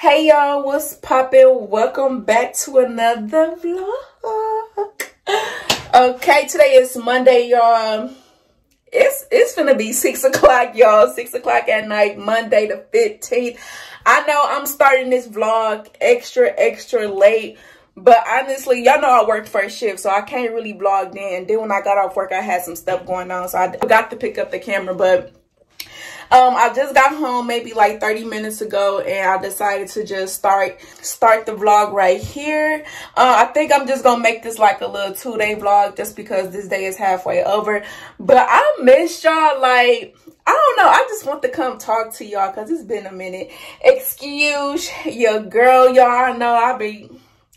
Hey y'all, what's poppin'? Welcome back to another vlog. Okay, today is Monday, y'all. It's it's gonna be six o'clock, y'all. Six o'clock at night, Monday the 15th. I know I'm starting this vlog extra, extra late. But honestly, y'all know I work first shift, so I can't really vlog then. Then when I got off work, I had some stuff going on, so I got to pick up the camera. But um, I just got home maybe like 30 minutes ago and I decided to just start start the vlog right here. Uh, I think I'm just gonna make this like a little two day vlog just because this day is halfway over. But I miss y'all like I don't know. I just want to come talk to y'all because it's been a minute. Excuse your girl, y'all. I know I be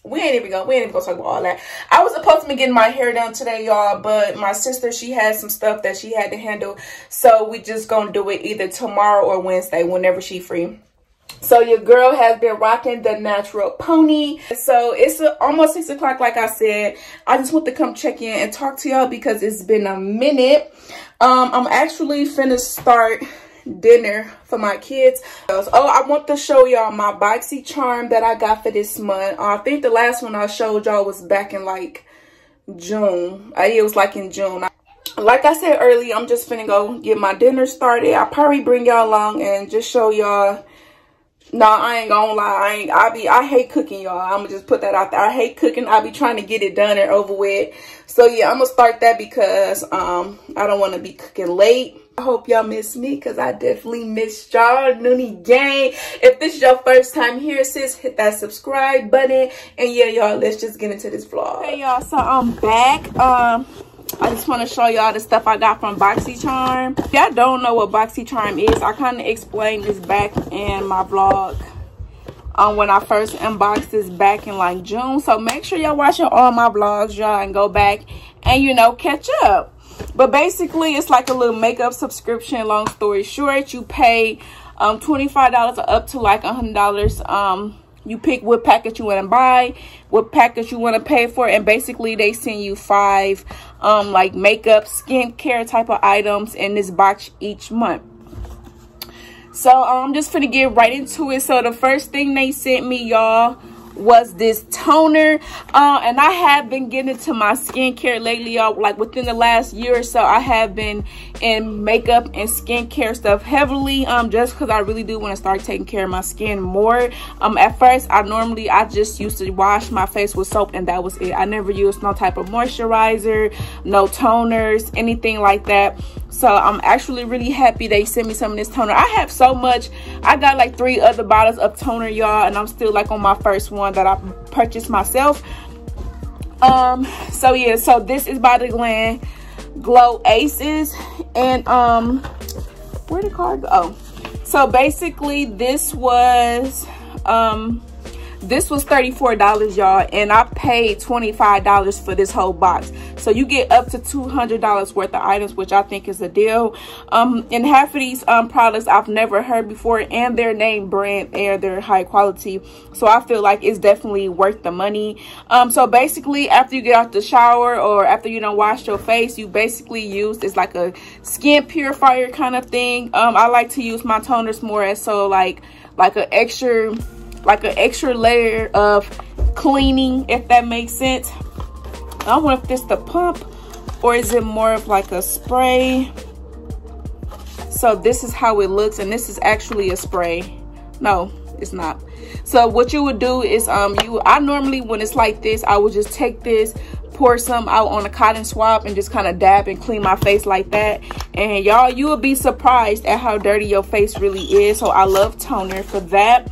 we ain't even gonna we ain't even gonna talk about all that. I was supposed to be getting my hair done today, y'all, but my sister she had some stuff that she had to handle, so we just gonna do it either tomorrow or Wednesday, whenever she free. So your girl has been rocking the natural pony. So it's almost six o'clock, like I said. I just want to come check in and talk to y'all because it's been a minute. Um, I'm actually finna start dinner for my kids. Oh, I want to show y'all my Boxy Charm that I got for this month. Uh, I think the last one I showed y'all was back in like June. Uh, it was like in June. Like I said earlier, I'm just finna go get my dinner started. I'll probably bring y'all along and just show y'all no, I ain't gonna lie. I ain't. I be. I hate cooking, y'all. I'm gonna just put that out there. I hate cooking. I be trying to get it done and over with. So yeah, I'm gonna start that because um I don't want to be cooking late. I hope y'all miss me because I definitely missed y'all. Noonie gang. If this is your first time here, sis, hit that subscribe button. And yeah, y'all, let's just get into this vlog. Hey, y'all. So I'm back. Um, I just want to show y'all the stuff I got from BoxyCharm. If y'all don't know what BoxyCharm is, I kind of explained this back in my vlog um, when I first unboxed this back in like June. So make sure y'all watching all my vlogs, y'all, and go back and, you know, catch up. But basically, it's like a little makeup subscription. Long story short, you pay um, $25 up to like $100. Um, you pick what package you want to buy, what package you want to pay for, and basically they send you five um, like makeup, skincare type of items in this box each month. So I'm um, just gonna get right into it. So the first thing they sent me, y'all, was this toner. Uh, and i have been getting into my skincare lately y'all. Like within the last year or so i have been in makeup and skincare stuff heavily um just because i really do want to start taking care of my skin more. Um at first i normally i just used to wash my face with soap and that was it. I never used no type of moisturizer no toners anything like that so i'm actually really happy they sent me some of this toner. I have so much. I got like three other bottles of toner y'all and i'm still like on my first one that i purchased myself. Um so yeah so this is by the glen glow aces and um where the card go? Oh so basically this was um this was $34 y'all and i paid $25 for this whole box. So you get up to $200 worth of items which i think is a deal. Um and half of these um products i've never heard before and their name brand and they're high quality. So i feel like it's definitely worth the money. Um so basically after you get out the shower or after you don't wash your face you basically use it's like a skin purifier kind of thing. Um i like to use my toners more as so like like an extra like an extra layer of cleaning, if that makes sense. I don't know if this the pump or is it more of like a spray. So this is how it looks and this is actually a spray. No, it's not. So what you would do is um you I normally when it's like this, I would just take this, pour some out on a cotton swab and just kind of dab and clean my face like that. And y'all, you will be surprised at how dirty your face really is. So I love toner for that.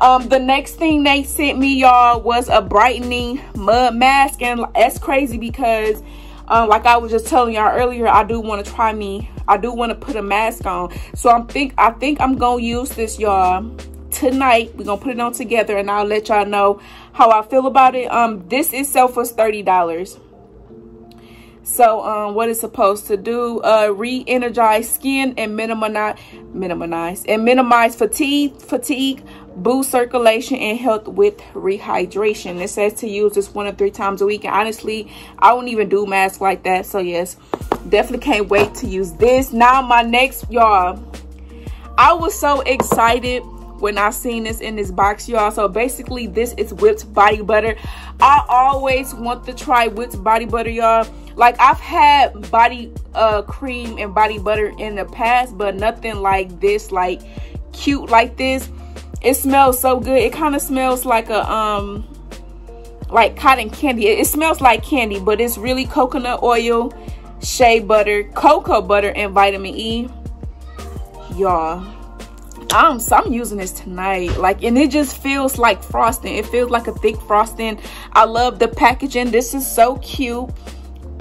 Um, the next thing they sent me, y'all, was a brightening mud mask. And that's crazy because, um, like I was just telling y'all earlier, I do want to try me. I do want to put a mask on. So I'm think I think I'm going to use this, y'all, tonight. We're to put it on together and I'll let y'all know how I feel about it. Um, This itself was $30. So um, what it's supposed to do, uh, re-energize skin and minimize, minimize and minimize fatigue, fatigue, boost circulation and health with rehydration. It says to use this one or three times a week. And honestly, I won't even do masks like that. So yes, definitely can't wait to use this. Now my next, y'all, I was so excited when I seen this in this box, y'all. So basically, this is whipped body butter. I always want to try whipped body butter, y'all. Like, I've had body uh, cream and body butter in the past, but nothing like this, like, cute like this. It smells so good. It kind of smells like a, um, like cotton candy. It, it smells like candy, but it's really coconut oil, shea butter, cocoa butter, and vitamin E. Y'all I'm so I'm using this tonight. Like and it just feels like frosting. It feels like a thick frosting. I love the packaging. This is so cute.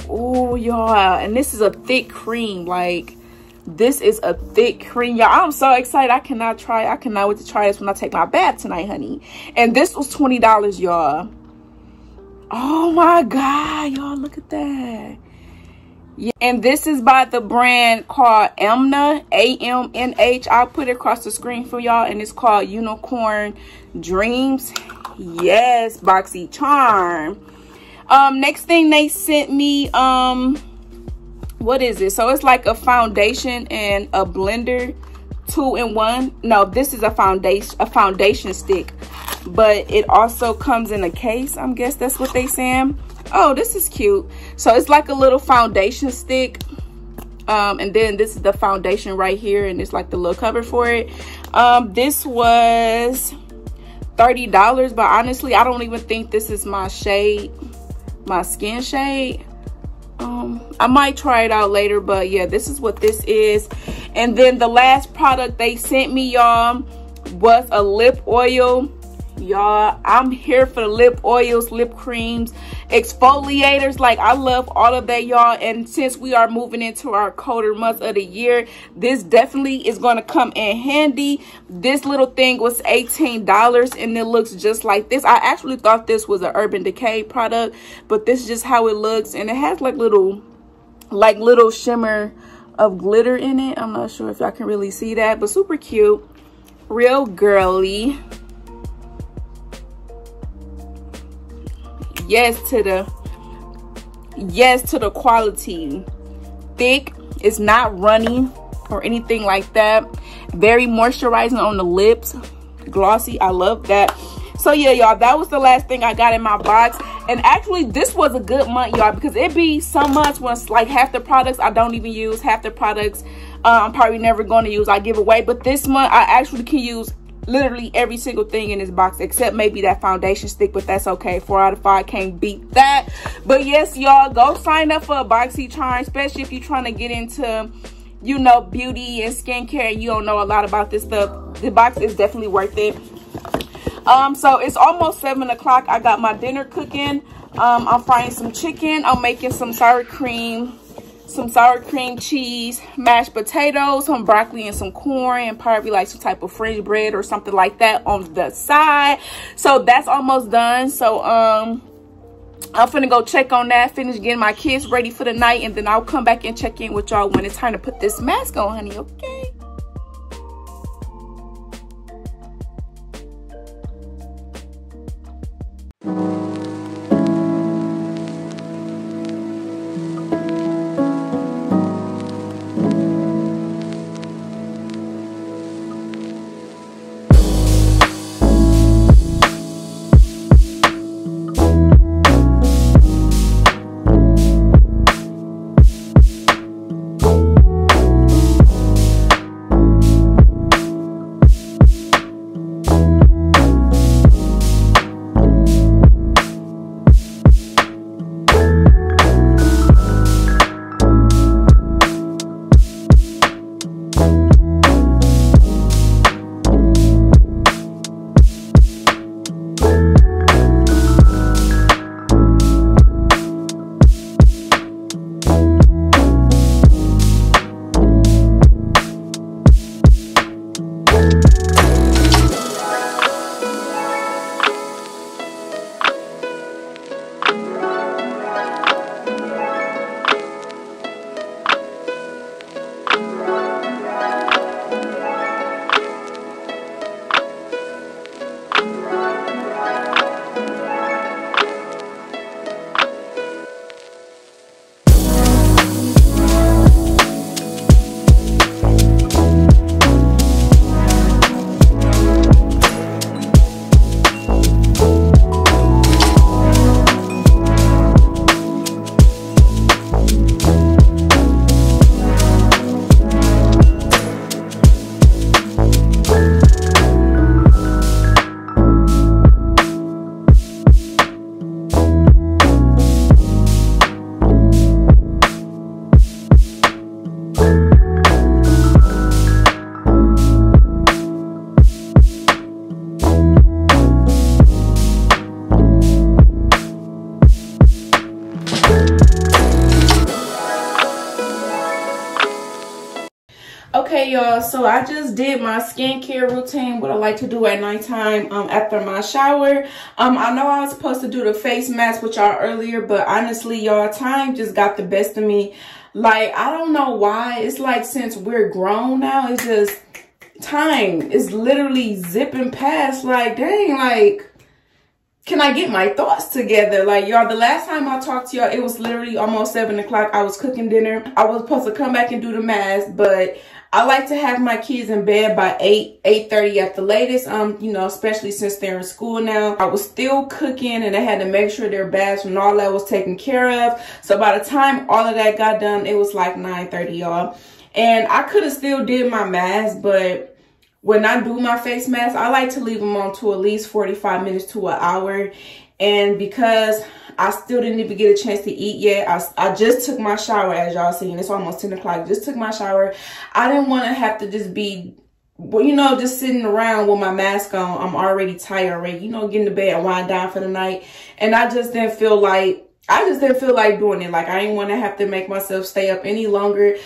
Oh y'all. And this is a thick cream. Like this is a thick cream y'all i'm so excited i cannot try i cannot wait to try this when i take my bath tonight honey and this was 20 dollars y'all oh my god y'all look at that yeah, and this is by the brand called Amna, A-M-N-H. I'll put it across the screen for y'all. And it's called Unicorn Dreams. Yes, Boxy Charm. Um, next thing they sent me, um, what is it? So it's like a foundation and a blender two in one. No, this is a foundation, a foundation stick. But it also comes in a case. i'm guess that's what they saying oh this is cute so it's like a little foundation stick um, and then this is the foundation right here and it's like the little cover for it um, this was $30 but honestly I don't even think this is my shade my skin shade um, I might try it out later but yeah this is what this is. And then the last product they sent me y'all was a lip oil. Y'all i'm here for the lip oils lip creams exfoliators. Like i love all of that y'all. And since we are moving into our colder months of the year this definitely is going to come in handy. This little thing was 18 dollars and it looks just like this. I actually thought this was an urban decay product but this is just how it looks. And it has like little like little shimmer of glitter in it. I'm not sure if y'all can really see that but super cute. Real girly yes to the yes to the quality. Thick it's not runny or anything like that. Very moisturizing on the lips. Glossy i love that. So yeah y'all that was the last thing i got in my box. And actually this was a good month y'all because it be so much when like half the products i don't even use half the products uh, i'm probably never going to use i give away. But this month i actually can use literally every single thing in this box except maybe that foundation stick but that's okay. Four out of five can't beat that. But yes y'all go sign up for a boxy charm especially if you're trying to get into you know beauty and skincare and you don't know a lot about this stuff. The box is definitely worth it. Um so it's almost seven o'clock. I got my dinner cooking. Um i'm frying some chicken. I'm making some sour cream some sour cream cheese, mashed potatoes, some broccoli and some corn, and probably like some type of French bread or something like that on the side. So that's almost done. So um I'm finna go check on that, finish getting my kids ready for the night, and then I'll come back and check in with y'all when it's time to put this mask on, honey, okay? Did my skincare routine what i like to do at nighttime um after my shower um i know i was supposed to do the face mask with y'all earlier but honestly y'all time just got the best of me like i don't know why it's like since we're grown now it's just time is literally zipping past like dang like can I get my thoughts together? Like, y'all, the last time I talked to y'all, it was literally almost 7 o'clock. I was cooking dinner. I was supposed to come back and do the mask, but I like to have my kids in bed by 8, 8.30 at the latest, um, you know, especially since they're in school now. I was still cooking and I had to make sure their baths and all that was taken care of. So by the time all of that got done, it was like 9.30, y'all. And I could have still did my mask, but when I do my face mask, I like to leave them on to at least 45 minutes to an hour. And because I still didn't even get a chance to eat yet, I, I just took my shower as y'all seen. It's almost 10 o'clock. Just took my shower. I didn't want to have to just be you know, just sitting around with my mask on, I'm already tired already, you know, getting to bed and wind down for the night. And I just didn't feel like, I just didn't feel like doing it. Like, I didn't want to have to make myself stay up any longer.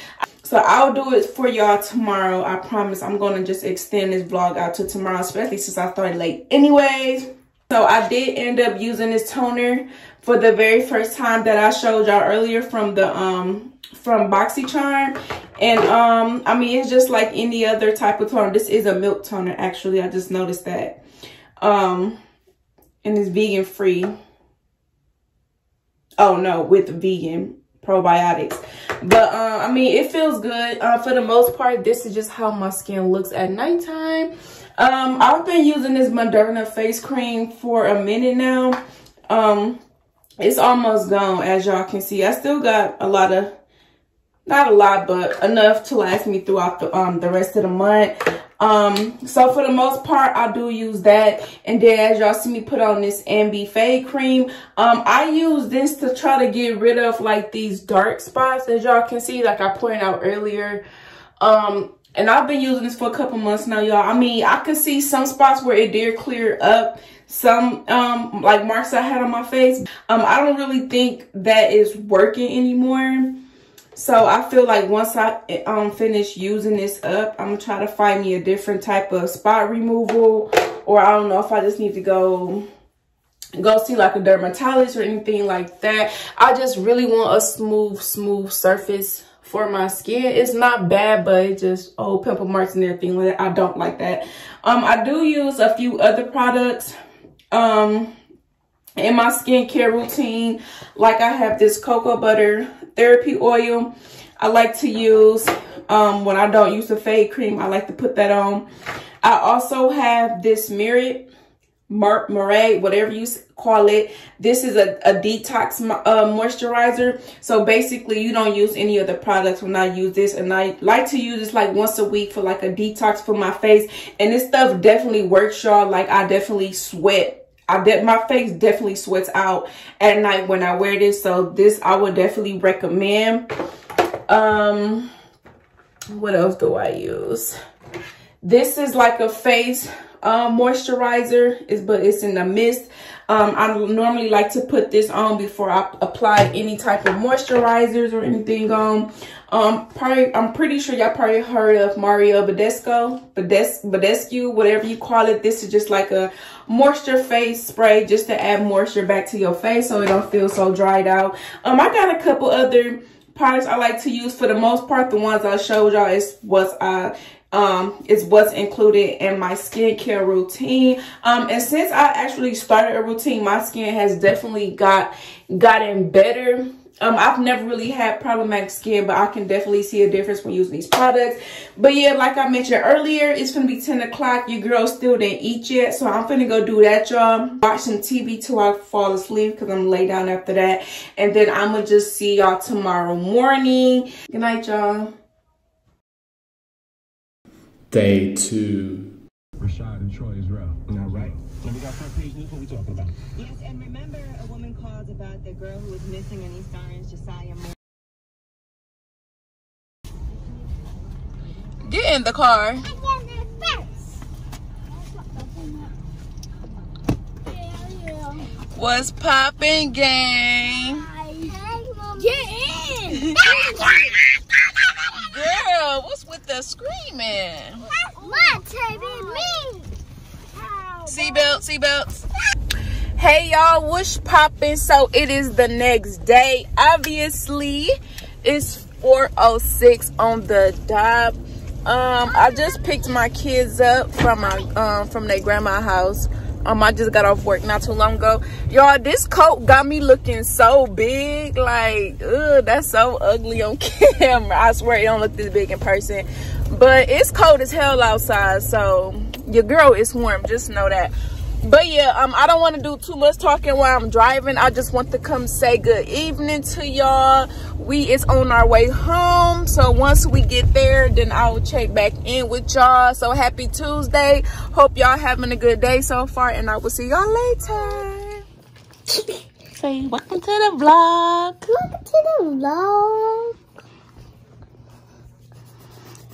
So I'll do it for y'all tomorrow. I promise I'm going to just extend this vlog out to tomorrow, especially since I started late anyways. So I did end up using this toner for the very first time that I showed y'all earlier from the um from BoxyCharm. And um I mean it's just like any other type of toner. This is a milk toner actually. I just noticed that. Um and it's vegan free. Oh no, with vegan probiotics but uh, i mean it feels good uh, for the most part this is just how my skin looks at nighttime um i've been using this moderna face cream for a minute now um it's almost gone as y'all can see i still got a lot of not a lot but enough to last me throughout the um the rest of the month um, so for the most part, I do use that. And then as y'all see me put on this Ambi Fade Cream, um, I use this to try to get rid of like these dark spots as y'all can see, like I pointed out earlier. Um, and I've been using this for a couple months now, y'all. I mean, I can see some spots where it did clear up some um like marks I had on my face. Um, I don't really think that is working anymore. So I feel like once I um finish using this up, I'm gonna try to find me a different type of spot removal. Or I don't know if I just need to go go see like a dermatologist or anything like that. I just really want a smooth, smooth surface for my skin. It's not bad, but it just, oh, pimple marks and everything like that. I don't like that. Um, I do use a few other products. Um, in my skincare routine, like I have this cocoa butter therapy oil I like to use um, when I don't use the fade cream. I like to put that on. I also have this Merit, Murray, whatever you call it. This is a, a detox uh, moisturizer. So basically, you don't use any of the products when I use this. And I like to use this like once a week for like a detox for my face. And this stuff definitely works, y'all. Like I definitely sweat I de my face definitely sweats out at night when I wear this. So this I would definitely recommend. Um, what else do I use? This is like a face uh, moisturizer, is but it's in the mist. Um, I normally like to put this on before I apply any type of moisturizers or anything on. Um, probably, I'm pretty sure y'all probably heard of Mario Badescu, Bades Badescu, whatever you call it. This is just like a moisture face spray just to add moisture back to your face so it don't feel so dried out. Um, I got a couple other products I like to use. For the most part, the ones I showed y'all is what's uh um is what's included in my skincare routine um and since i actually started a routine my skin has definitely got gotten better um, I've never really had problematic skin, but I can definitely see a difference when using these products. But yeah, like I mentioned earlier, it's to be 10 o'clock. Your girl still didn't eat yet, so I'm to go do that, y'all. Watch some TV till I fall asleep because I'm lay down after that. And then I'm to just see y'all tomorrow morning. Good night, y'all. Day two. Rashad and Troy Israel. All right. Now we got front page news. What we talking about? Yes, and remember a woman called about the girl who was missing in East Orange, Josiah Moore. Get in the car. What's popping, gang? Get in! Girl, what's with the screaming? What, Toby? Me. Seatbelt, seatbelts. Hey y'all, what's popping? So it is the next day. Obviously, it's 406 on the dot. Um, I just picked my kids up from my um from their grandma house. Um, I just got off work not too long ago. Y'all, this coat got me looking so big. Like, ugh, that's so ugly on camera. I swear it don't look this big in person. But it's cold as hell outside, so your girl is warm. Just know that. But yeah, um, I don't want to do too much talking while I'm driving. I just want to come say good evening to y'all. We is on our way home. So once we get there, then I will check back in with y'all. So happy Tuesday. Hope y'all having a good day so far. And I will see y'all later. Say welcome to the vlog. Welcome to the vlog.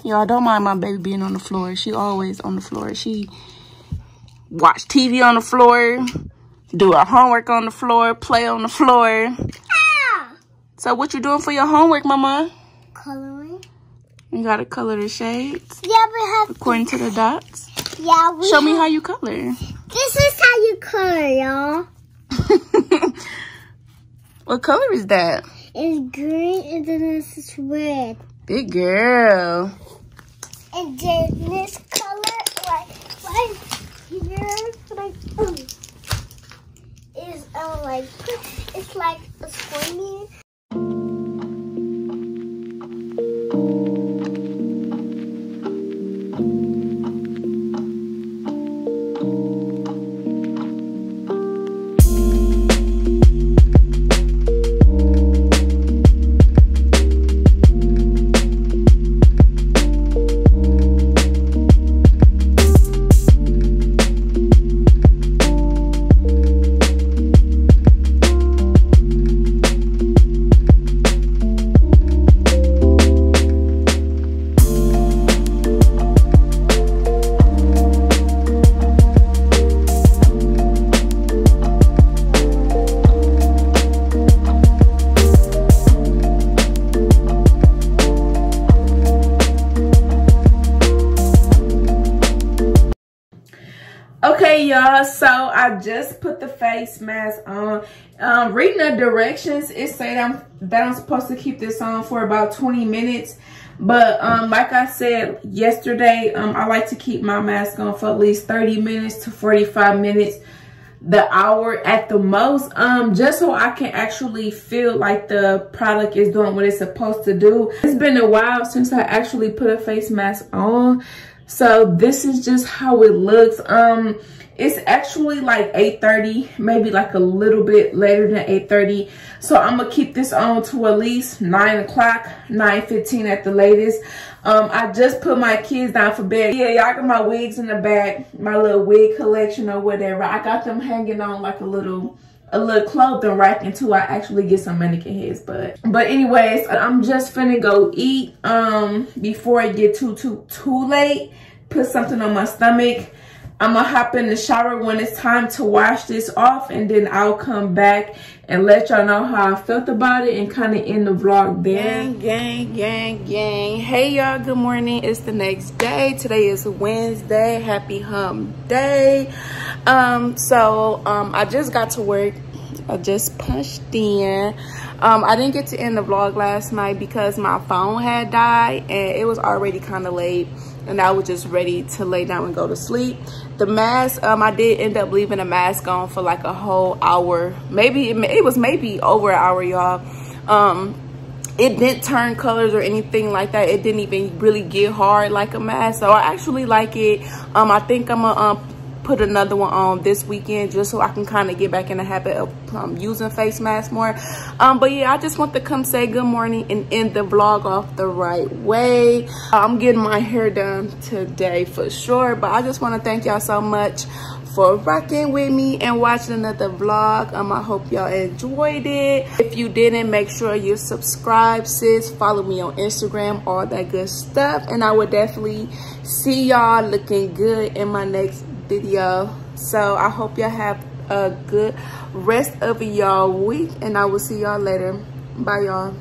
Y'all don't mind my baby being on the floor. She always on the floor. She watch TV on the floor, do our homework on the floor, play on the floor. Ah! So what you doing for your homework, mama? Coloring. You gotta color the shades Yeah, we have. according to the dots. Yeah, we. Show me how you color. This is how you color, y'all. what color is that? It's green and then this is red. Big girl. And then this color, like, like um, is uh, like, it's like a square. Y'all. So I just put the face mask on. Um, reading the directions, it said I'm that I'm supposed to keep this on for about 20 minutes. But um, like I said yesterday, um, I like to keep my mask on for at least 30 minutes to 45 minutes, the hour at the most, um, just so I can actually feel like the product is doing what it's supposed to do. It's been a while since I actually put a face mask on. So this is just how it looks. Um, it's actually like 8.30, maybe like a little bit later than 8.30. So I'm gonna keep this on to at least 9 o'clock, 9.15 at the latest. Um, I just put my kids down for bed. Yeah, y'all got my wigs in the back, my little wig collection or whatever. I got them hanging on like a little a little clothing rack until I actually get some mannequin heads. But but anyways, I'm just finna go eat um before it get too too too late. Put something on my stomach. I'm gonna hop in the shower when it's time to wash this off and then I'll come back and let y'all know how I felt about it and kind of end the vlog there. Gang, gang, gang, gang. Hey y'all, good morning. It's the next day. Today is Wednesday. Happy hump day. Um, so um, I just got to work. I just punched in. Um, I didn't get to end the vlog last night because my phone had died and it was already kind of late and I was just ready to lay down and go to sleep. The mask, um, I did end up leaving the mask on for like a whole hour. Maybe, it, it was maybe over an hour, y'all. Um, it didn't turn colors or anything like that. It didn't even really get hard like a mask. So I actually like it. Um, I think I'm gonna um, put another one on this weekend just so I can kind of get back in the habit of um, using face masks more. Um, but yeah, I just want to come say good morning and end the vlog off the right way. I'm getting my hair done today for sure. But I just want to thank y'all so much for rocking with me and watching another vlog. Um, I hope y'all enjoyed it. If you didn't, make sure you subscribe, sis. Follow me on Instagram, all that good stuff. And I will definitely see y'all looking good in my next video. So I hope y'all have a good rest of y'all week. And I will see y'all later. Bye, y'all.